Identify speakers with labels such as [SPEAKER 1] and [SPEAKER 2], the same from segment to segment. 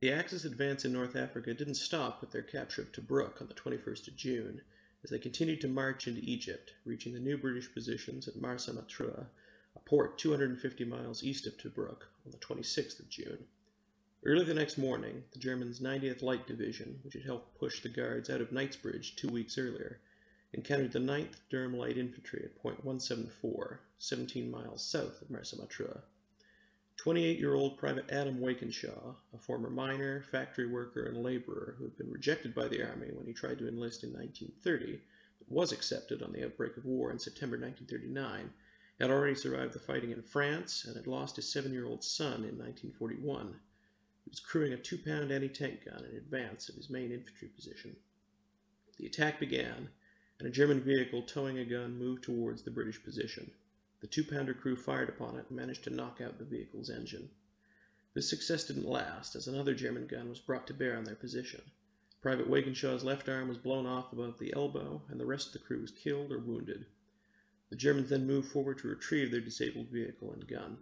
[SPEAKER 1] The Axis advance in North Africa didn't stop with their capture of Tobruk on the 21st of June, as they continued to march into Egypt, reaching the new British positions at Marsa Matruh, a port 250 miles east of Tobruk, on the 26th of June. Early the next morning, the Germans' 90th Light Division, which had helped push the Guards out of Knightsbridge two weeks earlier, encountered the 9th Durham Light Infantry at point 174, 17 miles south of Marsa Matruh. 28 year old Private Adam Wakenshaw, a former miner, factory worker, and laborer who had been rejected by the Army when he tried to enlist in 1930, but was accepted on the outbreak of war in September 1939, had already survived the fighting in France and had lost his seven year old son in 1941. He was crewing a two pound anti tank gun in advance of his main infantry position. The attack began, and a German vehicle towing a gun moved towards the British position. The two-pounder crew fired upon it and managed to knock out the vehicle's engine. This success didn't last, as another German gun was brought to bear on their position. Private Wakenshaw's left arm was blown off above the elbow, and the rest of the crew was killed or wounded. The Germans then moved forward to retrieve their disabled vehicle and gun.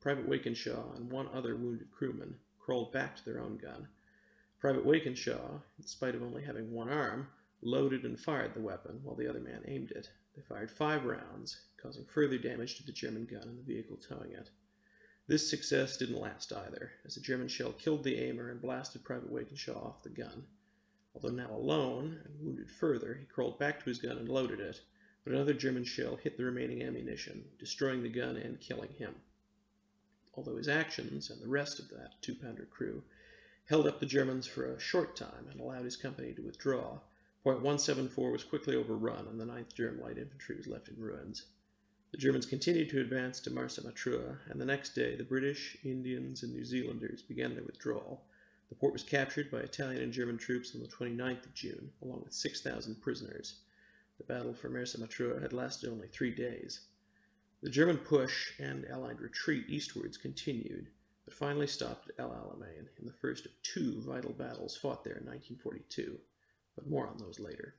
[SPEAKER 1] Private Wakenshaw and one other wounded crewman crawled back to their own gun. Private Wakenshaw, in spite of only having one arm, loaded and fired the weapon while the other man aimed it. They fired five rounds, causing further damage to the German gun and the vehicle towing it. This success didn't last either, as a German shell killed the aimer and blasted Private Wakenshaw off the gun. Although now alone, and wounded further, he crawled back to his gun and loaded it, but another German shell hit the remaining ammunition, destroying the gun and killing him. Although his actions, and the rest of that two-pounder crew, held up the Germans for a short time and allowed his company to withdraw, Point 174 was quickly overrun and the 9th Durham Light Infantry was left in ruins. The Germans continued to advance to Marsa Matruh, and the next day the British, Indians, and New Zealanders began their withdrawal. The port was captured by Italian and German troops on the 29th of June, along with 6,000 prisoners. The battle for Marsa Matruh had lasted only three days. The German push and Allied retreat eastwards continued, but finally stopped at El Alamein in the first of two vital battles fought there in 1942, but more on those later.